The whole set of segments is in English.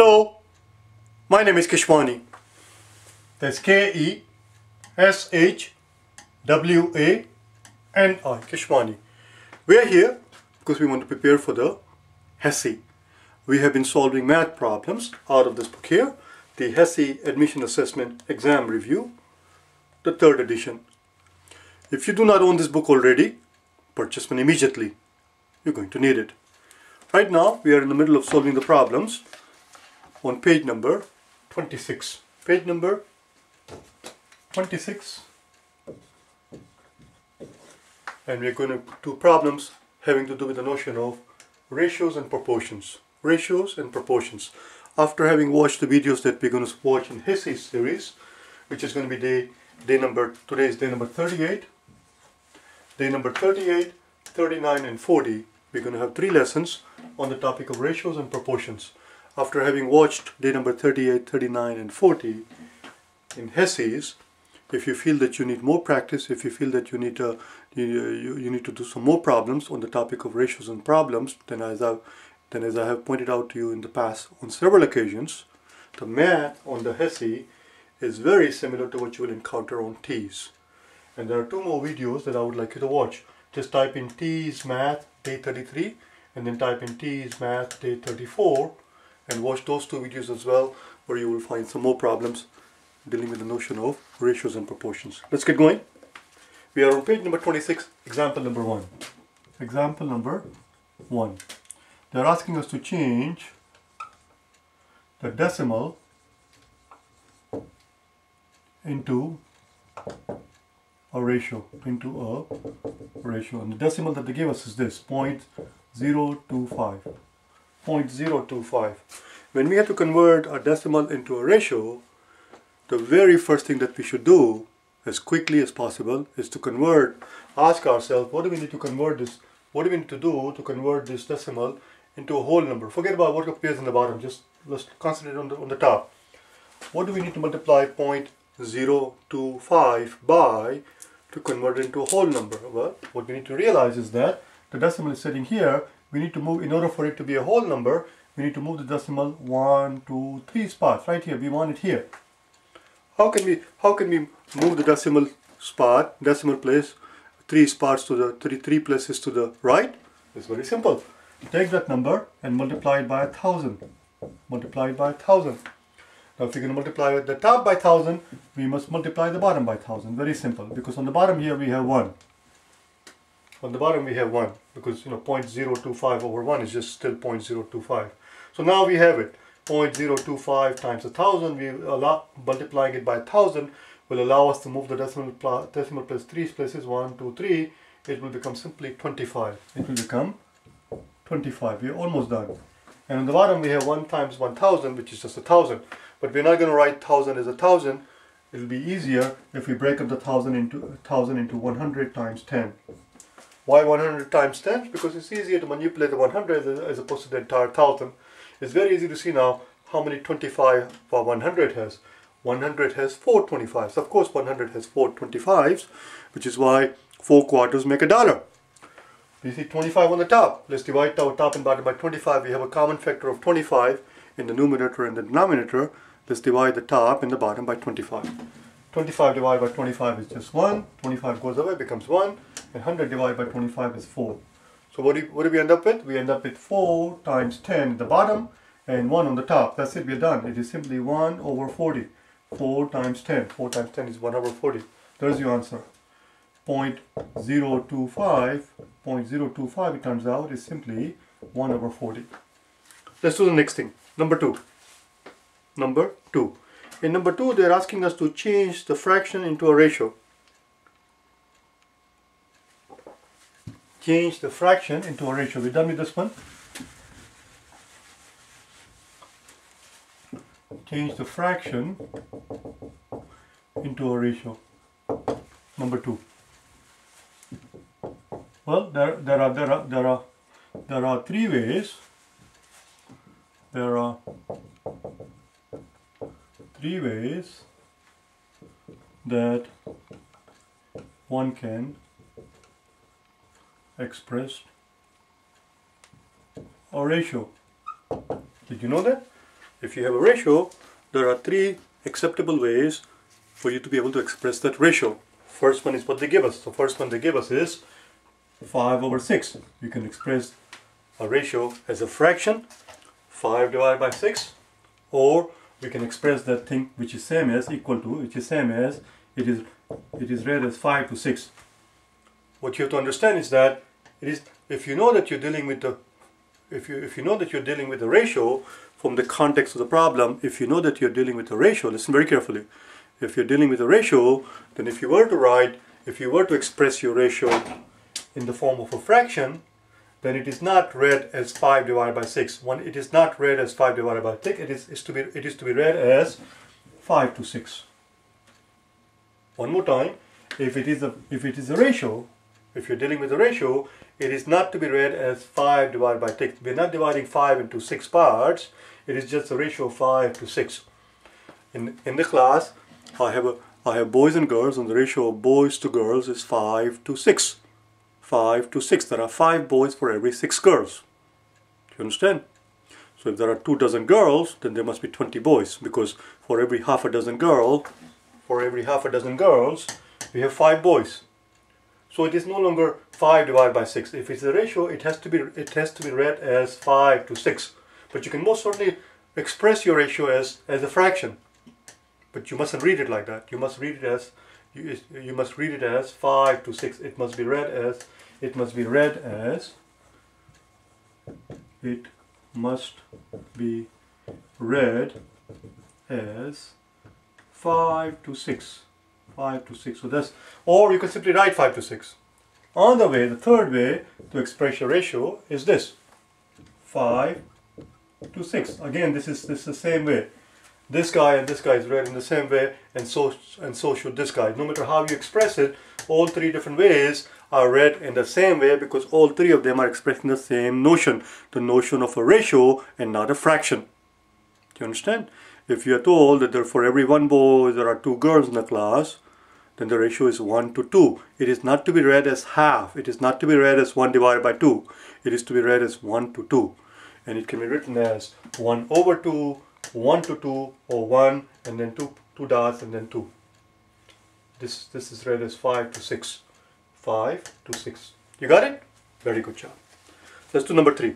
Hello, my name is Keshwani. That's K-E-S-H-W-A-N-I, Keshwani. We are here because we want to prepare for the HESI. We have been solving math problems out of this book here, the HESI Admission Assessment Exam Review, the third edition. If you do not own this book already, purchase one immediately. You're going to need it. Right now, we are in the middle of solving the problems on page number 26. Page number 26. And we're going to do problems having to do with the notion of ratios and proportions. Ratios and proportions. After having watched the videos that we're going to watch in HESI series, which is going to be day, day number, today is day number 38. Day number 38, 39 and 40, we're going to have three lessons on the topic of ratios and proportions after having watched day number 38, 39 and 40 in HESIs, if you feel that you need more practice, if you feel that you need to, you, you, you need to do some more problems on the topic of ratios and problems, then as, I, then as I have pointed out to you in the past on several occasions, the math on the HESI is very similar to what you will encounter on TEAS. And there are two more videos that I would like you to watch. Just type in TEAS Math Day 33 and then type in TEAS Math Day 34 and watch those two videos as well where you will find some more problems dealing with the notion of ratios and proportions. Let's get going. We are on page number 26, example number 1. Example number 1. They are asking us to change the decimal into a ratio, into a ratio. And the decimal that they gave us is this, 0.025. 0.025. When we have to convert a decimal into a ratio, the very first thing that we should do as quickly as possible is to convert, ask ourselves, what do we need to convert this, what do we need to do to convert this decimal into a whole number? Forget about what appears in the bottom, just let's concentrate on the, on the top. What do we need to multiply 0.025 by to convert it into a whole number? Well, what we need to realize is that the decimal is sitting here we need to move, in order for it to be a whole number, we need to move the decimal one, two, three spots right here. We want it here. How can we, how can we move the decimal spot, decimal place, three spots to the, three, three places to the right? It's very simple. Take that number and multiply it by a thousand. Multiply it by a thousand. Now if you're going to multiply the top by thousand, we must multiply the bottom by thousand. Very simple. Because on the bottom here we have one on the bottom we have 1 because you know 0.025 over 1 is just still 0.025 so now we have it. 0.025 times a thousand we allow multiplying it by a thousand will allow us to move the decimal decimal place three places one two three. It will become simply 25 it will become 25 we're almost done. And on the bottom we have 1 times 1000 which is just a thousand. But we're not going to write thousand as a thousand. It'll be easier if we break up the thousand into thousand into 100 times 10 why 100 times 10? Because it's easier to manipulate the 100 as opposed to the entire 1000. It's very easy to see now how many 25 for 100 has. 100 has 4 25s. Of course 100 has 4 25s, which is why 4 quarters make a dollar. You see 25 on the top. Let's divide our top and bottom by 25. We have a common factor of 25 in the numerator and the denominator. Let's divide the top and the bottom by 25. 25 divided by 25 is just 1. 25 goes away, becomes 1 and 100 divided by 25 is 4. So what do, what do we end up with? We end up with 4 times 10 at the bottom and 1 on the top. That's it, we're done. It is simply 1 over 40. 4 times 10. 4 times 10 is 1 over 40. There's your answer. 0.025, 0.025 it turns out is simply 1 over 40. Let's do the next thing. Number 2. Number 2. In number 2 they're asking us to change the fraction into a ratio. change the fraction into a ratio. We're done with this one. Change the fraction into a ratio. Number two. Well, there, there are there are there are there are three ways. There are three ways that one can express a ratio. Did you know that? if you have a ratio, there are three acceptable ways for you to be able to express that ratio. First one is what they give us. The first one they give us is 5 over 6. You can express a ratio as a fraction, 5 divided by 6, or we can express that thing which is same as equal to, which is same as, it is, it is read as 5 to 6. What you have to understand is that it is, if you know that you're dealing with the, if you, if you know that you're dealing with a ratio from the context of the problem, if you know that you're dealing with a ratio, listen very carefully, if you're dealing with a ratio, then if you were to write, if you were to express your ratio in the form of a fraction, then it is not read as 5 divided by 6. One, it is not read as 5 divided by 6, it is, is, to be, it is to be read as 5 to 6. One more time, if it is a, if it is a ratio, if you're dealing with a ratio, it is not to be read as 5 divided by 6. We're not dividing 5 into 6 parts, it is just a ratio of 5 to 6. In, in the class, I have, a, I have boys and girls and the ratio of boys to girls is 5 to 6. 5 to 6. There are 5 boys for every 6 girls. Do you understand? So if there are 2 dozen girls, then there must be 20 boys because for every half a dozen girl, for every half a dozen girls, we have 5 boys. So it is no longer 5 divided by 6. If it's a ratio, it has to be it has to be read as 5 to 6. But you can most certainly express your ratio as, as a fraction. But you mustn't read it like that. You must read it as you, you must read it as 5 to 6. It must be read as it must be read as it must be read as 5 to 6 5 to 6 so that's or you can simply write 5 to 6 on the way the third way to express a ratio is this. 5 to 6 again this is this is the same way this guy and this guy is read in the same way and so and so should this guy. No matter how you express it all three different ways are read in the same way because all three of them are expressing the same notion the notion of a ratio and not a fraction. Do you understand? If you are told that there for every one boy there are two girls in the class then the ratio is 1 to 2 it is not to be read as half. It is not to be read as 1 divided by 2 it is to be read as 1 to 2 and it can be written as 1 over 2 1 to 2 or 1 and then 2, two dots and then 2. This, this is read as 5 to 6. 5 to 6. You got it? Very good job. Let's do number 3.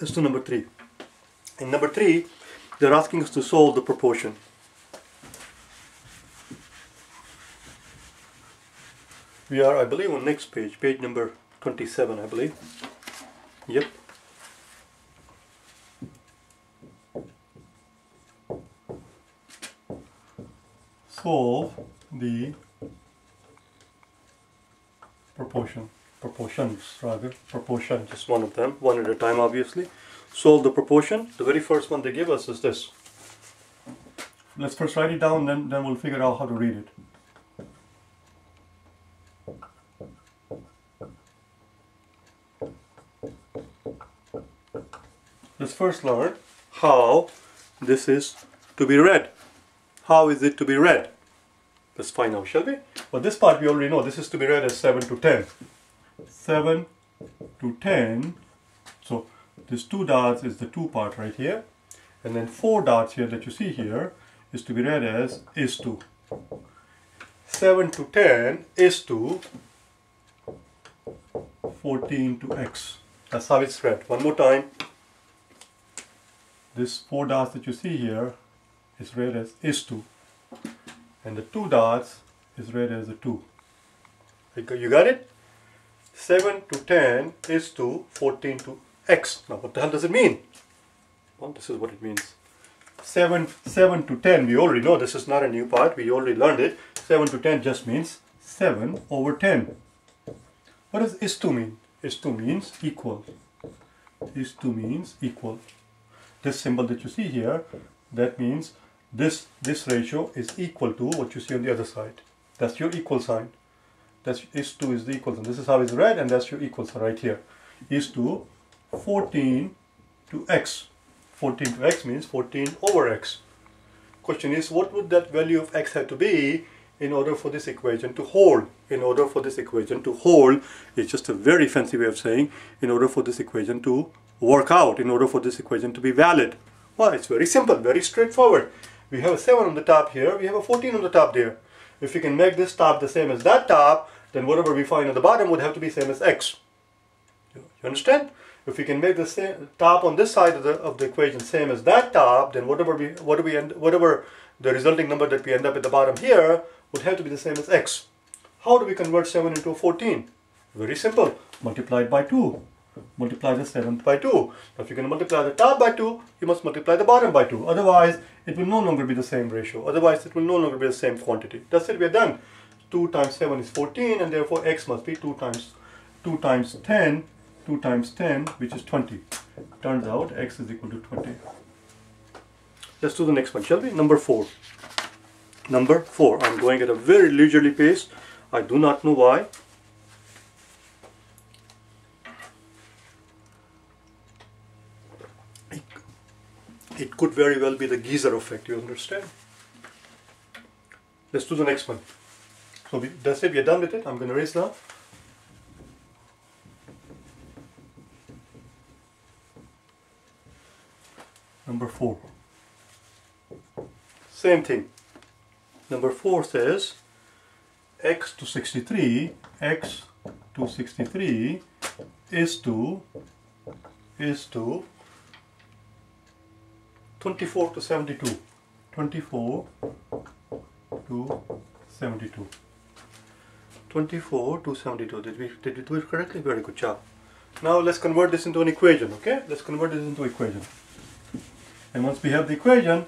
Let's do number 3. In number 3, they're asking us to solve the proportion. We are, I believe, on next page, page number 27, I believe. Yep. Solve the proportion, proportions rather, proportion, just one of them, one at a time obviously. Solve the proportion. The very first one they give us is this. Let's first write it down, then, then we'll figure out how to read it. First learn how this is to be read. How is it to be read? Let's find out, shall we? Well, this part we already know. This is to be read as 7 to 10. 7 to 10. So this two dots is the two part right here. And then four dots here that you see here is to be read as is to. 7 to 10 is to 14 to x. That's how it's read. One more time this four dots that you see here is read as is 2 and the two dots is read as a 2 you got it? 7 to 10 is to 14 to x. Now what the hell does it mean? Well this is what it means. 7 7 to 10 we already know this is not a new part. We already learned it. 7 to 10 just means 7 over 10 what does is 2 mean? Is 2 means equal. Is 2 means equal this symbol that you see here, that means this, this ratio is equal to what you see on the other side. That's your equal sign. That's is2 is the equal sign. This is how it's read and that's your equal sign right here. Is to 14 to x. 14 to x means 14 over x. Question is what would that value of x have to be in order for this equation to hold. In order for this equation to hold, it's just a very fancy way of saying, in order for this equation to work out, in order for this equation to be valid. Well, it's very simple, very straightforward. We have a 7 on the top here, we have a 14 on the top there. If we can make this top the same as that top, then whatever we find on the bottom would have to be same as x. You understand? If we can make the same top on this side of the, of the equation same as that top, then whatever we, what we end, whatever the resulting number that we end up at the bottom here would have to be the same as x. How do we convert 7 into a 14? Very simple. Multiply by 2. Multiply the 7 by 2. Now if you're going to multiply the top by 2, you must multiply the bottom by 2. Otherwise, it will no longer be the same ratio. Otherwise, it will no longer be the same quantity. That's it, we are done. 2 times 7 is 14 and therefore x must be 2 times 2 times 10 2 times 10 which is 20 turns out x is equal to 20 let's do the next one shall we number 4 number 4 I'm going at a very leisurely pace I do not know why it could very well be the geyser effect you understand let's do the next one so we, that's it, we are done with it. I'm going to erase now. Number four. Same thing. Number four says x to 63, x to 63 is to is to 24 to 72. 24 to 72. 24 to 72. Did we, did we do it correctly? Very good job. Now let's convert this into an equation, okay? Let's convert this into equation. And once we have the equation,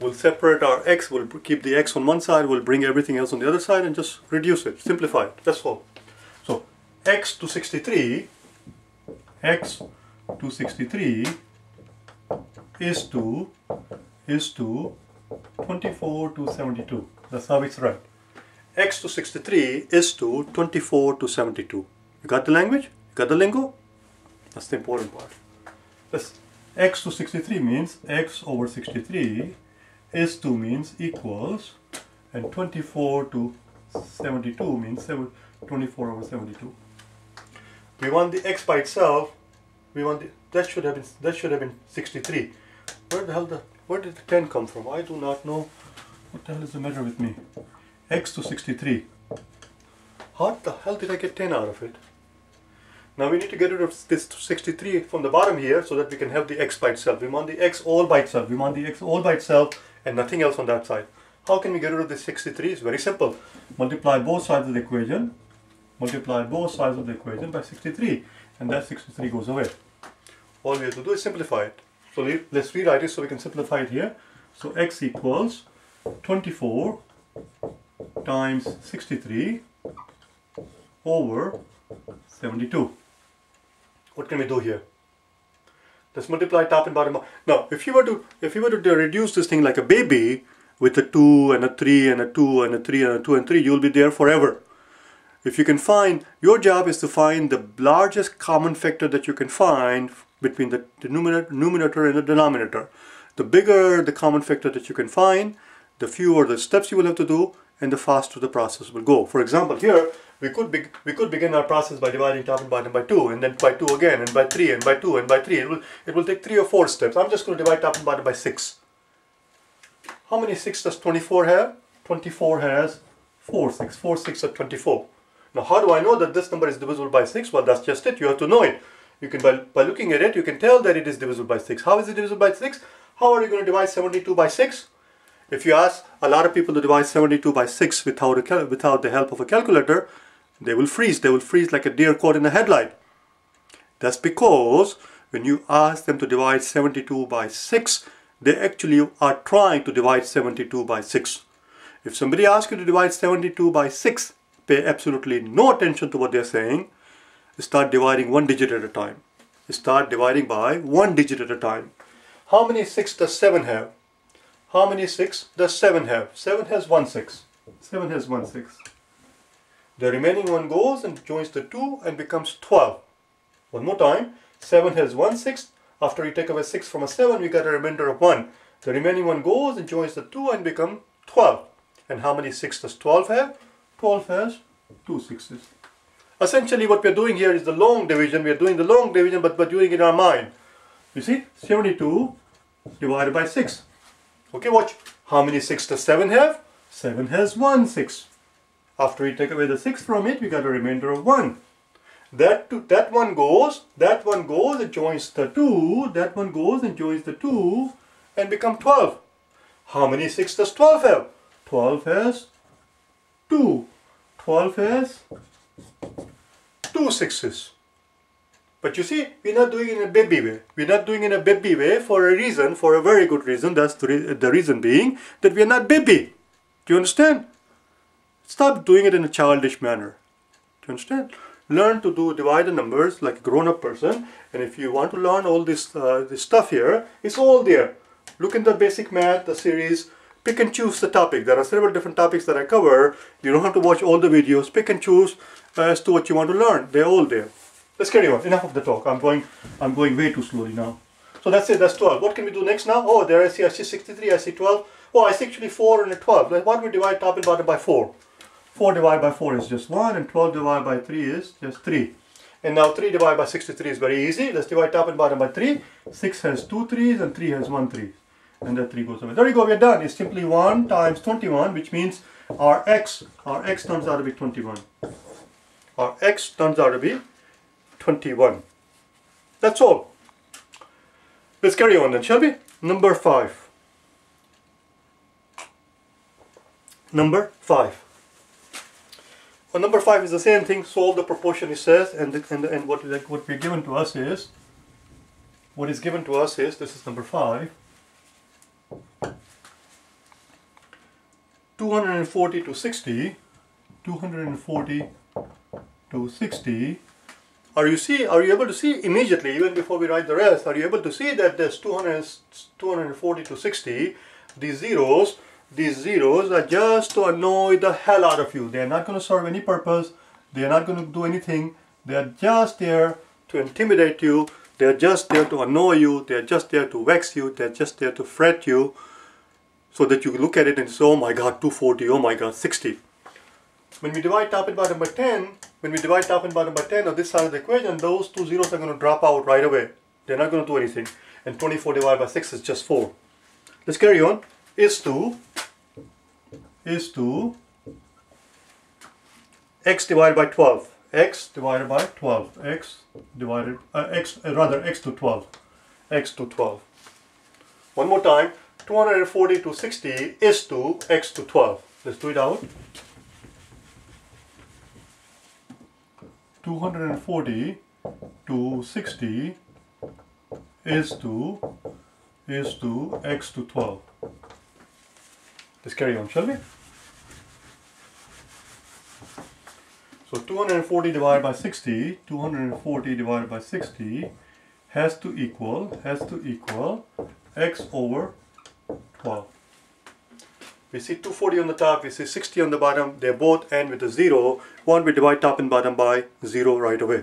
we'll separate our x, we'll keep the x on one side, we'll bring everything else on the other side and just reduce it, simplify it, that's all. So x to 63, x to 63 is to, is to 24 to 72. That's how it's right x to 63 is to 24 to 72. You got the language? You got the lingo? That's the important part. This x to 63 means x over 63 is to means equals and 24 to 72 means 7, 24 over 72. We want the x by itself. We want the, that should have been that should have been 63. Where the hell the where did the 10 come from? I do not know. What the hell is the matter with me? x to 63. How the hell did I get 10 out of it? Now we need to get rid of this 63 from the bottom here so that we can have the x by itself. We want the x all by itself. We want the x all by itself and nothing else on that side. How can we get rid of this 63? It's very simple. Multiply both sides of the equation. Multiply both sides of the equation by 63 and that 63 goes away. All we have to do is simplify it. So let's rewrite it so we can simplify it here. So x equals 24 times 63 over 72. What can we do here? Let's multiply top and bottom. Now, if you were to if you were to reduce this thing like a baby with a 2 and a 3 and a 2 and a 3 and a 2 and 3, you'll be there forever. If you can find, your job is to find the largest common factor that you can find between the numerator and the denominator. The bigger the common factor that you can find, the fewer the steps you will have to do, and the faster the process will go. For example, here we could be, we could begin our process by dividing top and bottom by 2 and then by 2 again and by 3 and by 2 and by 3. It will, it will take 3 or 4 steps. I'm just going to divide top and bottom by 6. How many 6 does 24 have? 24 has 4 6. 4 6 are 24. Now how do I know that this number is divisible by 6? Well that's just it. You have to know it. You can by, by looking at it you can tell that it is divisible by 6. How is it divisible by 6? How are you going to divide 72 by 6? If you ask a lot of people to divide 72 by 6 without, a without the help of a calculator, they will freeze. They will freeze like a deer caught in a headlight. That's because when you ask them to divide 72 by 6, they actually are trying to divide 72 by 6. If somebody asks you to divide 72 by 6, pay absolutely no attention to what they're saying. Start dividing one digit at a time. Start dividing by one digit at a time. How many 6 does 7 have? How many 6 does 7 have? 7 has 1 6. 7 has 1 6. The remaining one goes and joins the 2 and becomes 12. One more time. 7 has 1 6. After you take away 6 from a 7, we get a remainder of 1. The remaining one goes and joins the 2 and become 12. And how many 6 does 12 have? 12 has two sixes. Essentially what we're doing here is the long division. We're doing the long division but we're doing it in our mind. You see, 72 divided by 6. Okay, watch. How many 6 does 7 have? 7 has 1 6. After we take away the 6 from it, we got a remainder of 1. That, two, that one goes, that one goes and joins the 2, that one goes and joins the 2 and become 12. How many 6 does 12 have? 12 has 2. 12 has 2 sixes. But you see, we're not doing it in a baby way. We're not doing it in a baby way for a reason, for a very good reason. That's the, re the reason being that we're not baby. Do you understand? Stop doing it in a childish manner. Do you understand? Learn to do divide the numbers like a grown-up person. And if you want to learn all this, uh, this stuff here, it's all there. Look in the basic math, the series, pick and choose the topic. There are several different topics that I cover. You don't have to watch all the videos. Pick and choose as to what you want to learn. They're all there. Let's carry on. Enough of the talk. I'm going I'm going way too slowly now. So that's it. That's 12. What can we do next now? Oh, there I see I see 63. I see 12. Oh, I see actually 4 and a 12. Why don't we divide top and bottom by 4? 4 divided by 4 is just 1 and 12 divided by 3 is just 3. And now 3 divided by 63 is very easy. Let's divide top and bottom by 3. 6 has 2 3s and 3 has 1 3. And that 3 goes away. There you go, we're done. It's simply 1 times 21 which means our x, our x turns out to be 21. Our x turns out to be 21. That's all. Let's carry on then, shall we? Number 5. Number 5. Well, number 5 is the same thing, solve the proportion it says, and, the, and, and what, like, what we're given to us is, what is given to us is, this is number 5, 240 to 60, 240 to 60 are you see are you able to see immediately even before we write the rest are you able to see that there's 200 240 to 60 these zeros these zeros are just to annoy the hell out of you. They're not going to serve any purpose. They're not going to do anything. They're just there to intimidate you they're just there to annoy you they're just there to vex you they're just there to fret you so that you look at it and say oh my god 240 oh my god 60 when we divide top and bottom by 10, when we divide top and bottom by 10 on this side of the equation, those two zeros are going to drop out right away. They're not going to do anything. And 24 divided by 6 is just 4. Let's carry on. Is to, is to x divided by 12. X divided by 12. x divided, uh, x, uh, rather x to 12. x to 12. One more time. 240 to 60 is to x to 12. Let's do it out. 240 to 60 is to is to x to 12. Let's carry on, shall we? So 240 divided by 60, 240 divided by 60 has to equal, has to equal x over 12. We see 240 on the top, we see 60 on the bottom. They both end with a 0. One we divide top and bottom by 0 right away.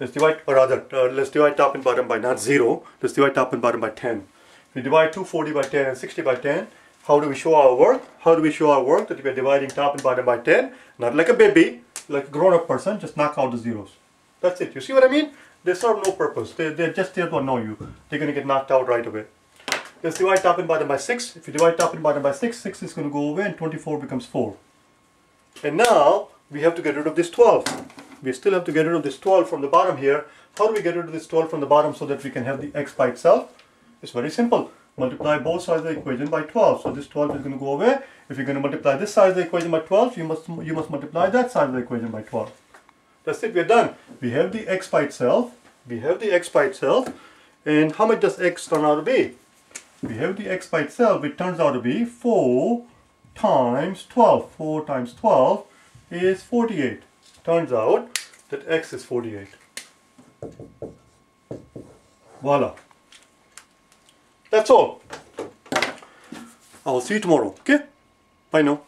Let's divide, or rather, uh, let's divide top and bottom by not 0. Let's divide top and bottom by 10. We divide 240 by 10 and 60 by 10. How do we show our work? How do we show our work? That we are dividing top and bottom by 10. Not like a baby, like a grown-up person, just knock out the zeros. That's it. You see what I mean? They serve no purpose. They, they're just there to annoy you. They're going to get knocked out right away. Let's divide top and bottom by 6. If you divide top and bottom by 6, 6 is going to go away and 24 becomes 4. And now we have to get rid of this 12. We still have to get rid of this 12 from the bottom here. How do we get rid of this 12 from the bottom so that we can have the x by itself? It's very simple. Multiply both sides of the equation by 12. So this 12 is going to go away. If you're going to multiply this side of the equation by 12, you must, you must multiply that side of the equation by 12. That's it, we're done. We have the x by itself. We have the x by itself. And how much does x turn out to be? we have the x by itself, it turns out to be 4 times 12. 4 times 12 is 48. Turns out that x is 48. Voila. That's all. I'll see you tomorrow, okay? Bye now.